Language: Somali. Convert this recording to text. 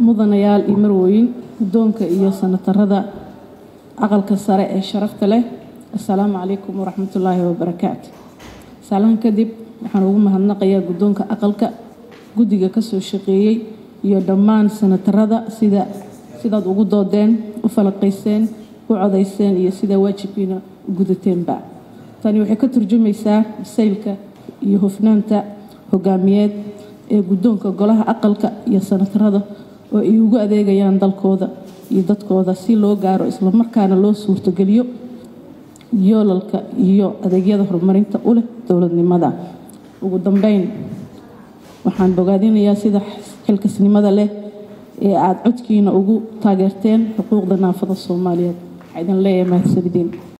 mudanayaal iyo marwooyin guddoonka iyo sanatarada aqalka sare ee sharafta leh. Assalaamu calaykum waraxmatullaahi wabarakaatu. Saalahan kadib waxaan ugu mahadnaqayaa guddoonka aqalka guddiga ka soo shaqeeyey iyo dhammaan sanatarada sida sidaad ugu doodeen u falaqayseen u codayseen iyo sida waajibkiina u gudateenba tani waxay ka turjumaysaa masaylka iyo hufnaanta hogaamiyeed ee guddoonka golaha aqalka iyo sanatarada oo ay ugu adeegayaan dalkooda iyo dadkooda si loo gaaro islamarkaana loo suurtogeliyo yoolalka iyo adeegyada horumarinta u leh dowladnimada. Ugu dambeyn waxaan bogaadinayaa sida xilkasnimada leh ee aada codkiina ugu taageerteen xuquuqda naafada soomaaliyeed. Waxaa idin leeyahay